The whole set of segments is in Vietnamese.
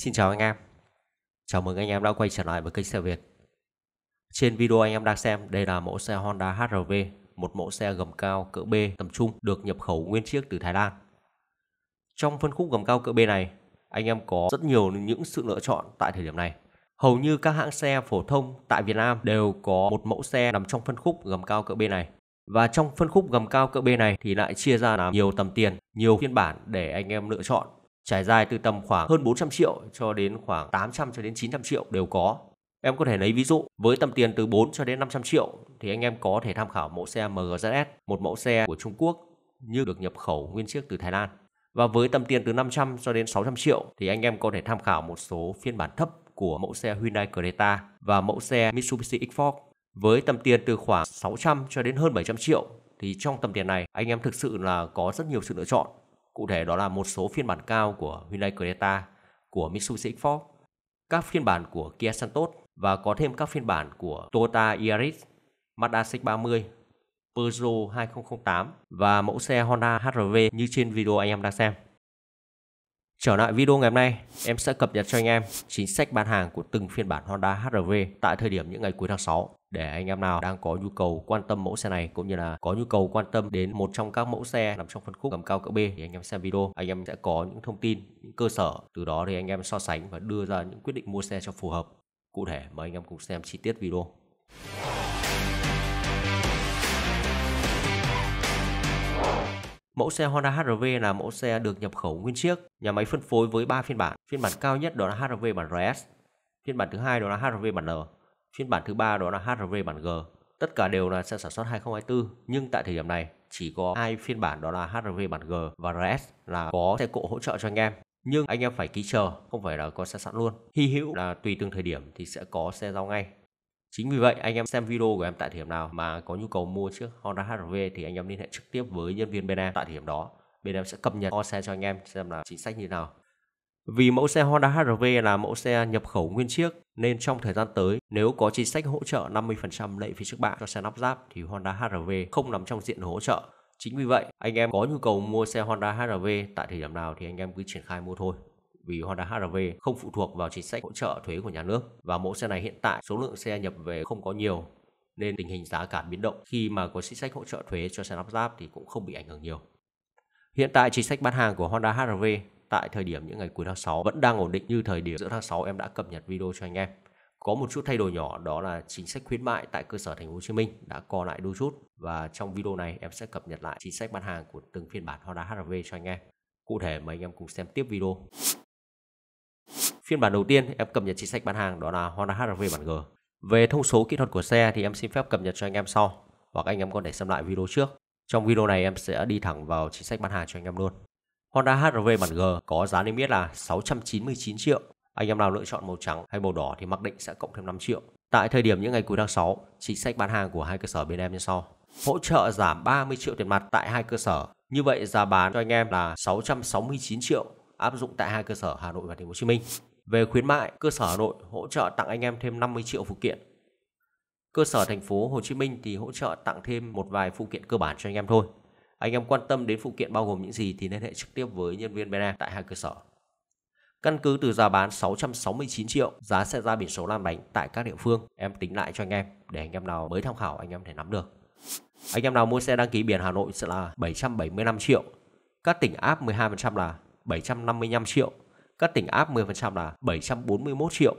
Xin chào anh em. Chào mừng anh em đã quay trở lại với kênh xe Việt. Trên video anh em đang xem, đây là mẫu xe Honda HRV, một mẫu xe gầm cao cỡ B tầm trung được nhập khẩu nguyên chiếc từ Thái Lan. Trong phân khúc gầm cao cỡ B này, anh em có rất nhiều những sự lựa chọn tại thời điểm này. Hầu như các hãng xe phổ thông tại Việt Nam đều có một mẫu xe nằm trong phân khúc gầm cao cỡ B này. Và trong phân khúc gầm cao cỡ B này thì lại chia ra là nhiều tầm tiền, nhiều phiên bản để anh em lựa chọn trải dài từ tầm khoảng hơn 400 triệu cho đến khoảng 800 cho đến 900 triệu đều có. Em có thể lấy ví dụ với tầm tiền từ 4 cho đến 500 triệu thì anh em có thể tham khảo mẫu xe MGZS, một mẫu xe của Trung Quốc như được nhập khẩu nguyên chiếc từ Thái Lan. Và với tầm tiền từ 500 cho đến 600 triệu thì anh em có thể tham khảo một số phiên bản thấp của mẫu xe Hyundai Creta và mẫu xe Mitsubishi X-Force. Với tầm tiền từ khoảng 600 cho đến hơn 700 triệu thì trong tầm tiền này anh em thực sự là có rất nhiều sự lựa chọn Cụ thể đó là một số phiên bản cao của Hyundai Creta, của Mitsubishi X-Force, các phiên bản của Kia Santos và có thêm các phiên bản của Toyota Yaris, Mazda CX-30, Peugeot 2008 và mẫu xe Honda HR-V như trên video anh em đang xem. Trở lại video ngày hôm nay, em sẽ cập nhật cho anh em chính sách bán hàng của từng phiên bản Honda HR-V tại thời điểm những ngày cuối tháng 6 để anh em nào đang có nhu cầu quan tâm mẫu xe này cũng như là có nhu cầu quan tâm đến một trong các mẫu xe nằm trong phân khúc gầm cao cỡ B thì anh em xem video anh em sẽ có những thông tin những cơ sở. Từ đó thì anh em so sánh và đưa ra những quyết định mua xe cho phù hợp. Cụ thể mời anh em cùng xem chi tiết video. Mẫu xe Honda HR-V là mẫu xe được nhập khẩu nguyên chiếc, nhà máy phân phối với 3 phiên bản. Phiên bản cao nhất đó là HR-V bản RS, phiên bản thứ hai đó là HR-V bản L. Phiên bản thứ ba đó là HRV bản G. Tất cả đều là xe sản xuất 2024 nhưng tại thời điểm này chỉ có hai phiên bản đó là HRV bản G và RS là có xe cộ hỗ trợ cho anh em. Nhưng anh em phải ký chờ, không phải là có xe sẵn luôn. Hy hữu là tùy từng thời điểm thì sẽ có xe giao ngay. Chính vì vậy anh em xem video của em tại thời điểm nào mà có nhu cầu mua chiếc Honda HRV thì anh em liên hệ trực tiếp với nhân viên bên em tại thời điểm đó. Bên em sẽ cập nhật kho xe cho anh em xem là chính sách như nào. Vì mẫu xe Honda HR-V là mẫu xe nhập khẩu nguyên chiếc nên trong thời gian tới nếu có chính sách hỗ trợ 50% lệ phí trước bạ cho xe lắp ráp thì Honda HR-V không nằm trong diện hỗ trợ. Chính vì vậy, anh em có nhu cầu mua xe Honda HR-V tại thời điểm nào thì anh em cứ triển khai mua thôi. Vì Honda HR-V không phụ thuộc vào chính sách hỗ trợ thuế của nhà nước và mẫu xe này hiện tại số lượng xe nhập về không có nhiều nên tình hình giá cả biến động khi mà có chính sách hỗ trợ thuế cho xe lắp ráp thì cũng không bị ảnh hưởng nhiều. Hiện tại chính sách bán hàng của Honda HR-V tại thời điểm những ngày cuối tháng 6 vẫn đang ổn định như thời điểm giữa tháng 6 em đã cập nhật video cho anh em. Có một chút thay đổi nhỏ, đó là chính sách khuyến mại tại cơ sở thành phố Hồ Chí Minh đã co lại đôi chút và trong video này, em sẽ cập nhật lại chính sách bán hàng của từng phiên bản Honda HR-V cho anh em. Cụ thể mời anh em cùng xem tiếp video. Phiên bản đầu tiên em cập nhật chính sách bán hàng, đó là Honda HR-V bản G. Về thông số kỹ thuật của xe thì em xin phép cập nhật cho anh em sau, hoặc anh em có thể xem lại video trước. Trong video này em sẽ đi thẳng vào chính sách bán hàng cho anh em luôn. Honda HR-V bản G có giá niêm yết là 699 triệu. Anh em nào lựa chọn màu trắng hay màu đỏ thì mặc định sẽ cộng thêm 5 triệu. Tại thời điểm những ngày cuối tháng 6, chính sách bán hàng của hai cơ sở bên em như sau. Hỗ trợ giảm 30 triệu tiền mặt tại hai cơ sở. Như vậy giá bán cho anh em là 669 triệu áp dụng tại hai cơ sở Hà Nội và Thành phố Hồ Chí Minh. Về khuyến mại, cơ sở Hà Nội hỗ trợ tặng anh em thêm 50 triệu phụ kiện. Cơ sở thành phố Hồ Chí Minh thì hỗ trợ tặng thêm một vài phụ kiện cơ bản cho anh em thôi. Anh em quan tâm đến phụ kiện bao gồm những gì thì liên hệ trực tiếp với nhân viên bên em tại hai cơ sở. Căn cứ từ giá bán 669 triệu, giá sẽ ra biển số lan bánh tại các địa phương. Em tính lại cho anh em để anh em nào mới tham khảo anh em thể nắm được. Anh em nào mua xe đăng ký biển Hà Nội sẽ là 775 triệu. Các tỉnh áp 12% là 755 triệu. Các tỉnh áp 10% là 741 triệu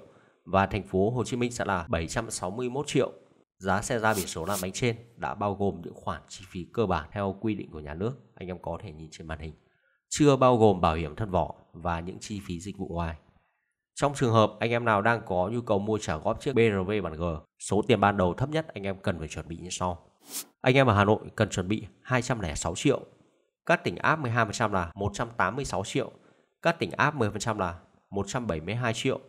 và thành phố Hồ Chí Minh sẽ là 761 triệu. Giá xe ra biển số là bánh trên đã bao gồm những khoản chi phí cơ bản theo quy định của nhà nước, anh em có thể nhìn trên màn hình. Chưa bao gồm bảo hiểm thân vỏ và những chi phí dịch vụ ngoài. Trong trường hợp anh em nào đang có nhu cầu mua trả góp chiếc BRV bản G, số tiền ban đầu thấp nhất anh em cần phải chuẩn bị như sau. Anh em ở Hà Nội cần chuẩn bị 206 triệu. Các tỉnh áp 12% là 186 triệu. Các tỉnh áp 10% là 172 triệu.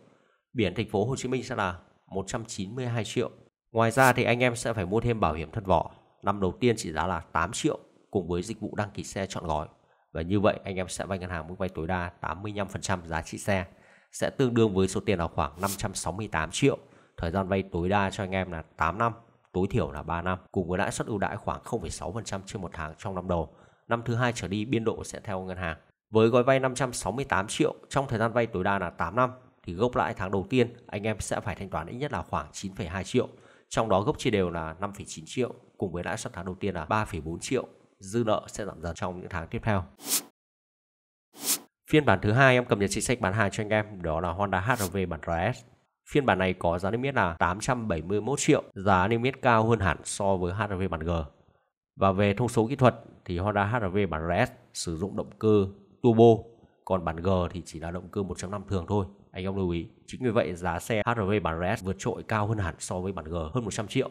Biển thành phố Hồ Chí Minh sẽ là 192 triệu. Ngoài ra thì anh em sẽ phải mua thêm bảo hiểm thân vỏ. Năm đầu tiên chỉ giá là 8 triệu cùng với dịch vụ đăng ký xe chọn gói. Và như vậy anh em sẽ vay ngân hàng mức vay tối đa 85% giá trị xe sẽ tương đương với số tiền là khoảng 568 triệu. Thời gian vay tối đa cho anh em là 8 năm, tối thiểu là 3 năm cùng với lãi suất ưu đãi khoảng 0,6% trên một tháng trong năm đầu. Năm thứ hai trở đi biên độ sẽ theo ngân hàng. Với gói vay 568 triệu trong thời gian vay tối đa là 8 năm thì gốc lãi tháng đầu tiên anh em sẽ phải thanh toán ít nhất là khoảng 9,2 triệu. Trong đó gốc chia đều là 5,9 triệu cùng với lãi suất tháng đầu tiên là 3,4 triệu. Dư nợ sẽ giảm dần trong những tháng tiếp theo. Phiên bản thứ hai em cập nhật chính sách bán hàng cho anh em đó là Honda HR-V bản RS. Phiên bản này có giá niêm yết là 871 triệu, giá niêm yết cao hơn hẳn so với HR-V bản G. Và về thông số kỹ thuật thì Honda HR-V bản RS sử dụng động cơ turbo, còn bản G thì chỉ là động cơ 1.5 thường thôi. Anh em lưu ý, chính vì vậy giá xe HRV bản RS vượt trội cao hơn hẳn so với bản G hơn 100 triệu.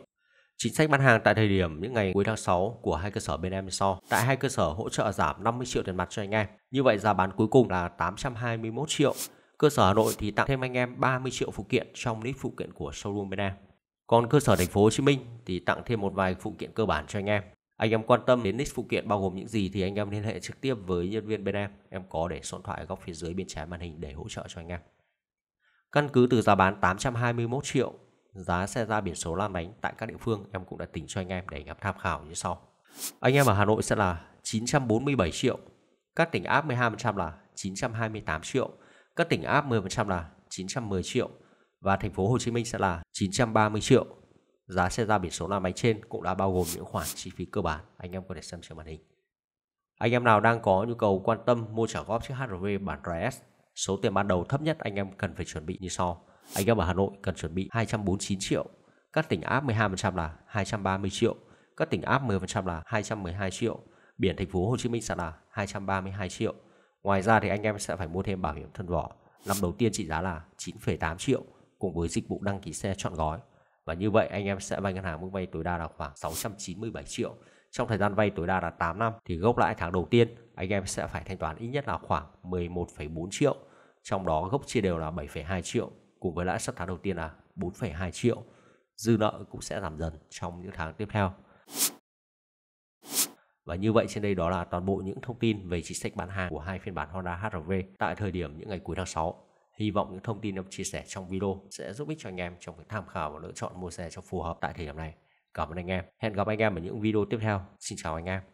Chính sách bán hàng tại thời điểm những ngày cuối tháng 6 của hai cơ sở bên em so. Tại hai cơ sở hỗ trợ giảm 50 triệu tiền mặt cho anh em. Như vậy giá bán cuối cùng là 821 triệu. Cơ sở Hà Nội thì tặng thêm anh em 30 triệu phụ kiện trong list phụ kiện của showroom bên em. Còn cơ sở thành phố Hồ Chí Minh thì tặng thêm một vài phụ kiện cơ bản cho anh em. Anh em quan tâm đến list phụ kiện bao gồm những gì thì anh em liên hệ trực tiếp với nhân viên bên em. Em có để số điện thoại ở góc phía dưới bên trái màn hình để hỗ trợ cho anh em. Căn cứ từ giá bán 821 triệu, giá xe ra biển số lan bánh tại các địa phương em cũng đã tính cho anh em để anh em tham khảo như sau. Anh em ở Hà Nội sẽ là 947 triệu, các tỉnh áp 12% là 928 triệu, các tỉnh áp 10% là 910 triệu và thành phố Hồ Chí Minh sẽ là 930 triệu. Giá xe ra biển số lan bánh trên cũng đã bao gồm những khoản chi phí cơ bản anh em có thể xem trên màn hình. Anh em nào đang có nhu cầu quan tâm mua trả góp chiếc HRV bản RS Số tiền ban đầu thấp nhất anh em cần phải chuẩn bị như sau. Anh em ở Hà Nội cần chuẩn bị 249 triệu, các tỉnh áp 12% là 230 triệu, các tỉnh áp 10% là 212 triệu, biển thành phố Hồ Chí Minh sẽ là 232 triệu. Ngoài ra thì anh em sẽ phải mua thêm bảo hiểm thân vỏ. Năm đầu tiên trị giá là 9,8 triệu cùng với dịch vụ đăng ký xe chọn gói. Và như vậy anh em sẽ vay ngân hàng mức vay tối đa là khoảng 697 triệu. Trong thời gian vay tối đa là 8 năm thì gốc lãi tháng đầu tiên anh em sẽ phải thanh toán ít nhất là khoảng 11,4 triệu. Trong đó gốc chia đều là 7,2 triệu cùng với lãi suất tháng đầu tiên là 4,2 triệu. Dư nợ cũng sẽ giảm dần trong những tháng tiếp theo. Và như vậy trên đây đó là toàn bộ những thông tin về chính sách bán hàng của hai phiên bản Honda HR-V tại thời điểm những ngày cuối tháng 6. Hy vọng những thông tin em chia sẻ trong video sẽ giúp ích cho anh em trong việc tham khảo và lựa chọn mua xe cho phù hợp tại thời điểm này. Cảm ơn anh em. Hẹn gặp anh em ở những video tiếp theo. Xin chào anh em.